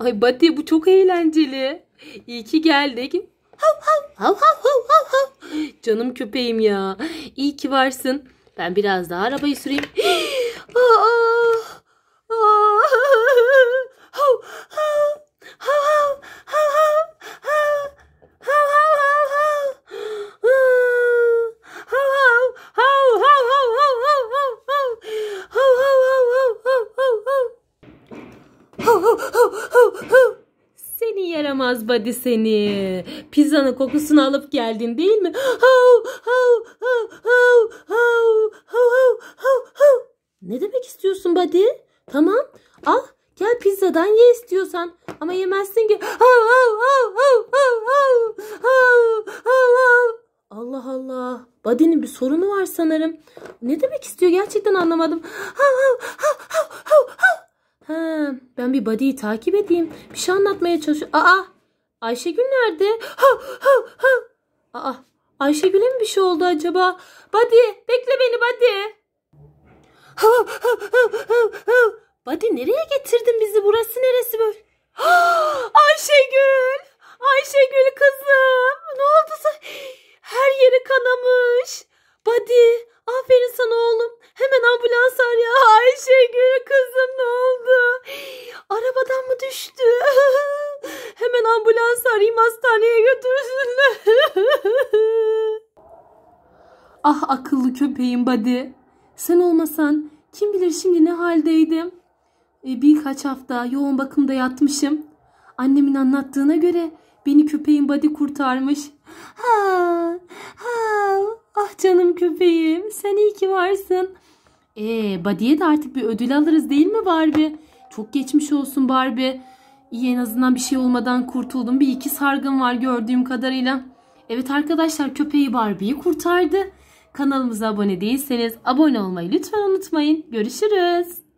Ay Badi bu çok eğlenceli. İyi ki geldik. Canım köpeğim ya. İyi ki varsın. Ben biraz daha arabayı süreyim. Seni yaramaz body seni. Pizzanın kokusunu alıp geldin değil mi? Ne demek istiyorsun body? Tamam al gel pizzadan ye istiyorsan. Ama yemezsin ki. Allah Allah. Body'nin bir sorunu var sanırım. Ne demek istiyor gerçekten anlamadım. Hav hav hav hav. Ben bir body'yi takip edeyim. Bir şey anlatmaya çalışıyor. Aa, Ayşegül nerede? Ha, ha, ha. Aa, Ayşegül'e mi bir şey oldu acaba? Body, bekle beni Body. Ha. Body nereye getirdin bizi? Burası neresi böyle? Ha, Ayşegül, Ayşegül kızım. Ne oldu sana? Her yeri kanamış. Body, aferin sana oğlum. Hemen ambulans ar ya. Ayşegül kızım ne oldu? Arabadan mı düştü? Ambulans arayayım hastaneye götürsünler. ah akıllı köpeğim Badi. Sen olmasan kim bilir şimdi ne haldeydim. E, birkaç hafta yoğun bakımda yatmışım. Annemin anlattığına göre beni köpeğin Badi kurtarmış. Ha, ha, ah canım köpeğim sen iyi ki varsın. Ee, Buddy'ye de artık bir ödül alırız değil mi Barbie? Çok geçmiş olsun Barbie. İyi en azından bir şey olmadan kurtuldum. Bir iki sargın var gördüğüm kadarıyla. Evet arkadaşlar köpeği Barbie'yi kurtardı. Kanalımıza abone değilseniz abone olmayı lütfen unutmayın. Görüşürüz.